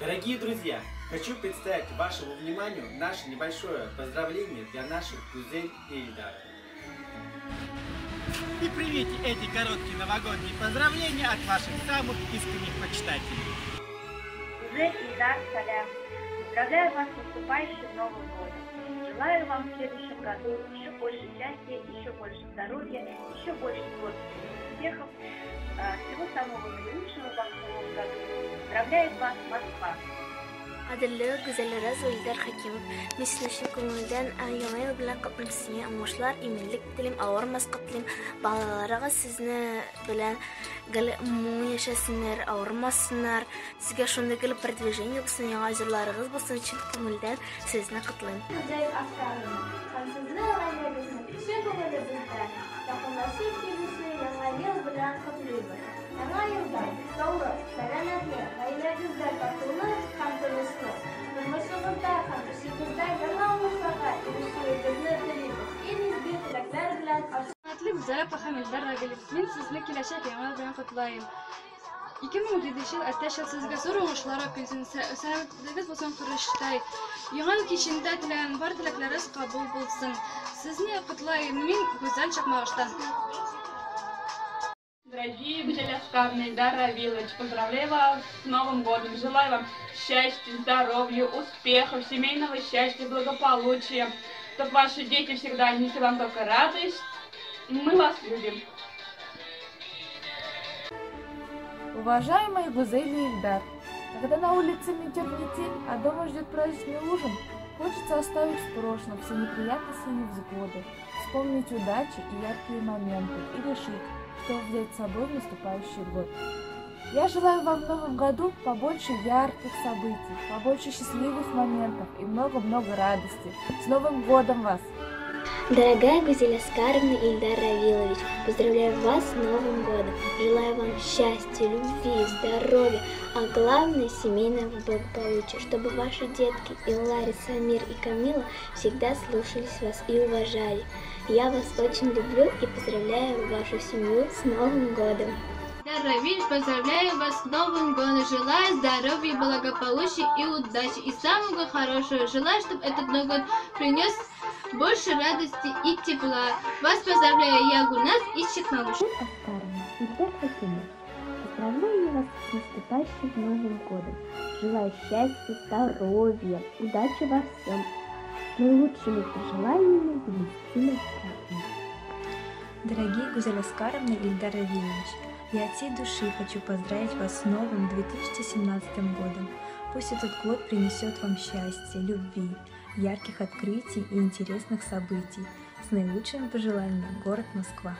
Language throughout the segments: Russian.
Дорогие друзья, хочу представить вашему вниманию наше небольшое поздравление для наших Гузель и Ильдара. И примите эти короткие новогодние поздравления от ваших самых искренних почитателей. Гузель и Ильдар Салям. Поздравляю вас с наступающим Новым годом. Желаю вам в следующем году еще больше счастья, еще больше здоровья, еще больше творческих успехов. Всего самого наилучшего вам в Новом году. Поздравляет вас Москва. Qadrli go'zallarimiz Uldar Hakimov, chin ko'ngildan yil bilan qatnashgan o'ng'ishlar, iminlik tilim, avurmas qatlim, balalarga sizni bilan gal umum yashasinlar, avurmasınlar, sizga shunday продвижение bo'lsin, yangi bo'lsin, chin ko'ngildan sizni qutlayman. Guzara Pahamildar Ragilov, men sizni kelajak yangi bilan qutlayman. 2017 yil ateş yil sizga zo'r o'ng'ishlar olib kelsin. Salomatligingiz bo'lsin qurishday. Yangi yil kechingda tilagan bor tilaklaringiz qabul bo'lsin. Sizni qutlayman men go'zal chaqmoqishdan. Дорогие Гуляшкарны, Ильдар Равилович, поздравляю вас с Новым годом. Желаю вам счастья, здоровья, успехов, семейного счастья, благополучия. Чтобы ваши дети всегда несли вам только радость. Мы вас любим. Уважаемый Гузель и Ильдар, когда на улице метет метель, а дома ждет праздничный ужин, хочется оставить в прошлом все неприятности и невзгоды, вспомнить удачи и яркие моменты и решить, что взять с собой в наступающий год. Я желаю вам в новом году побольше ярких событий, побольше счастливых моментов и много-много радости. С Новым годом вас! Дорогая Гузель Аскаровна и Ильдар Равилович, поздравляю вас с Новым годом. Желаю вам счастья, любви, здоровья, а главное семейного благополучия, чтобы ваши детки Иллари, Самир и Камила всегда слушались вас и уважали. Я вас очень люблю и поздравляю вашу семью с Новым годом. Равиль, поздравляю вас с Новым годом. Желаю здоровья, благополучия и удачи. И самого хорошего. Желаю, чтобы этот Новый год принес больше радости и тепла. Вас поздравляю я, Гульнас из. Оскаровна, Ильдар Хакимов, поздравляю вас с наступающим Новым годом. Желаю счастья, здоровья, удачи во всем. Наилучшими пожеланиями Валентина Катина. Дорогие Гузель Аскаровна и Ильдар Равильевич, я от всей души хочу поздравить вас с новым 2017 годом. Пусть этот год принесет вам счастье, любви, ярких открытий и интересных событий. С наилучшими пожеланиями, город Москва.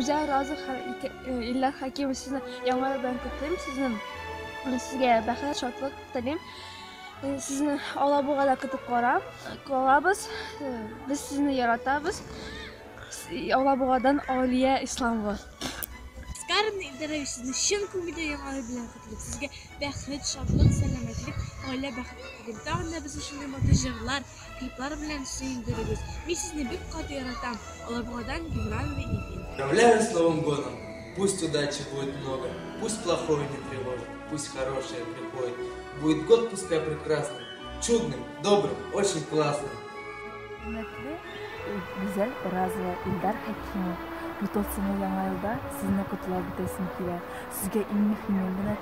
гүзәл разы илдар хакимов сізді яңалар bilan kutlaymiz sizni sizga baxat shodlik tilaymiz sizni ola да kutib biz sizni yaratamiz ola oliya islomobod sizni chin ko'ngildan yomonlar bilan qutlab sizga baxit shodlik salomatlik oila baxti tag'inda bizni shunday montajyorlar kliplar bilan suyundiramiz men sizni bek qattiq yarataman olabug'adan gumron va ifin Поздравляю с Новым годом! Пусть удачи будет много, пусть плохое не тревожит, пусть хорошее приходит. Будет год пускай прекрасным, чудным, добрым, очень классным. Hürmetli Güzel Razva Ildar Hakimov. Bu tılsımlı yangi yılda sizni qutlab o'tashim kerak. Sizga ilmiy himmat bilan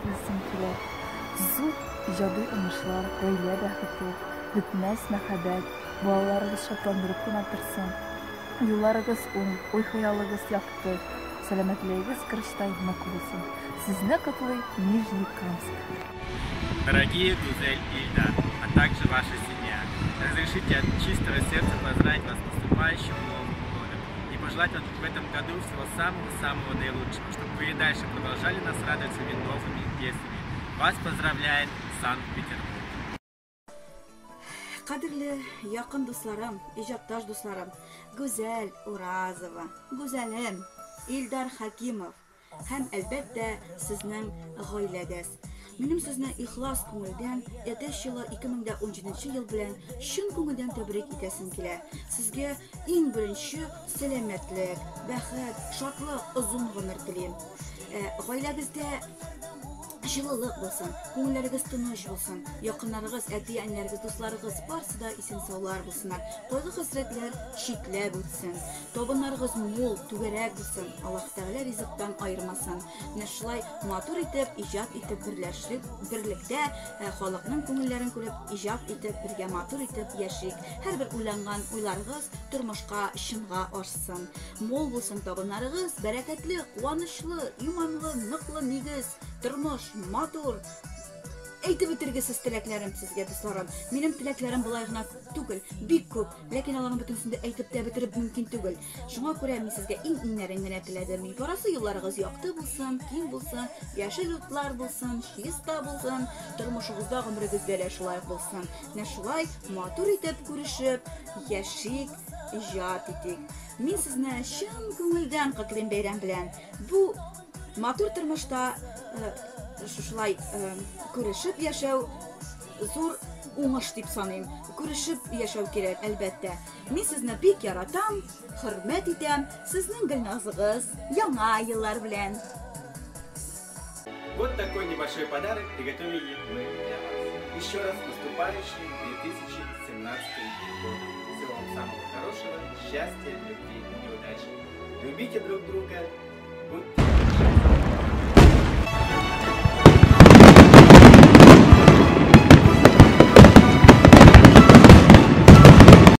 tilishim kerak. Zo'r ijodiy o'ng'ishlar, oila baxti, bitmas muhabbat, bolalaringiz shodlantirib tursin. Yo'llaringiz o'ng, o'y xayolingiz yoqdi. Salomatligingiz kirishday bo'lsin. Sizni qutlay Nижнекамск. Дорогие Гузель и Ильдар, а также ваша семья, разрешите от чистого сердца поздравить вас с наступающим Новым годом и пожелать вам в этом году всего самого-самого наилучшего, чтобы вы и дальше продолжали нас радовать своими новыми песнями. Вас поздравляет Санкт-Петербург. qadrli yaqin do'stlarim ijoddosh do'stlarim go'zal urazova go'zalim ildar hakimov һәм әлбәттә сезнең гаиләгез. Минем сезне ихлас күңелдән әтәч елы 2017 ел белән чын күңелдән тәбрик итәсем килә. Сезгә иң беренче сәламәтлек, бәхет, шатлык, озын гомер телим. Э, Гаиләгездә Җылылык булсын, күңелләрегез тыныч булсын, якыннарыгыз, әти-әниләрегез, дусларыгыз барысы да исән саулар булсыннар. Кайгы хәсрәтләр чикләп үтсен. Табыннарыгыз мул, түгәрәк булсын. Аллаһ Тәгалә ризыктан айырмасын. Менә шулай матур итеп, иҗат итеп берләшеп, берлектә э, халыкның күңелләрен күреп, иҗат итеп, бергә матур итеп яшик. Һәрбер уйланган уйларыгыз тормышка, чынга ашсын. Мол булсын табыннарыгыз, бәрәкәтле, куанычлы, иманлы, ныклы нигез, тормыш матур. Әйтеп бетергесез теләкләрем сезгә дусларым минем теләкләрем болай гына түгел бик күп. Ләкин аларның бөтенсен дә әйтеп тә бетереп мөмкин түгел. Шуңа күрә мин сезгә иң иңнәрен генә теләдем барасы юлларыгыз якты булсын киң булсын яшел утлар булсын чиста булсын. Тормышыгызда гомерегездә дә шулай булсын. Менә шулай матур итеп күрешеп яшик иҗат итик. Мин сезне чын күңелдән котлыйм бәйрәм белән бу матур тормышта э, шушылай э, күрешеп яшәү зур уңыш дип саныйм. Күрешеп яшәү кирәк, әлбәттә. Мин сезне бик яратам, хөрмәт итәм. Сезнең гөлназыгыз яңа еллар белән. Вот такой небольшой подарок приготовили мы для вас. Еще раз наступающий 2017 год. Всего вам самого хорошего, счастья, любви и удачи. Любите друг друга, 응?